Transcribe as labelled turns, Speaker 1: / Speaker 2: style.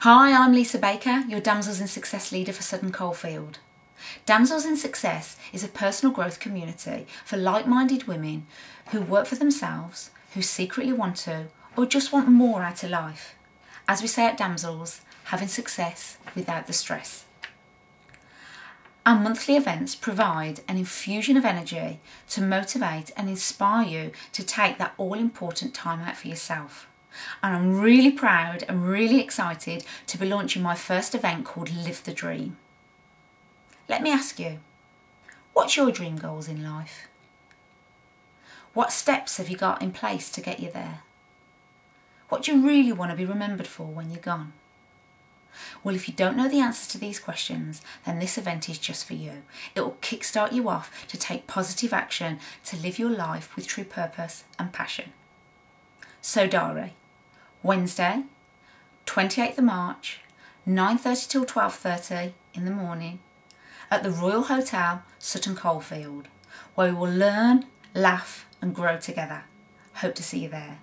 Speaker 1: Hi, I'm Lisa Baker, your Damsels in Success leader for Sutton Coldfield. Damsels in Success is a personal growth community for like minded women who work for themselves, who secretly want to, or just want more out of life. As we say at Damsels, having success without the stress. Our monthly events provide an infusion of energy to motivate and inspire you to take that all important time out for yourself. And I'm really proud and really excited to be launching my first event called Live the Dream. Let me ask you, what's your dream goals in life? What steps have you got in place to get you there? What do you really want to be remembered for when you're gone? Well, if you don't know the answers to these questions, then this event is just for you. It will kickstart you off to take positive action to live your life with true purpose and passion. So, Diary, Wednesday, 28th of March, 9.30 till 12.30 in the morning at the Royal Hotel, Sutton Coldfield, where we will learn, laugh and grow together. Hope to see you there.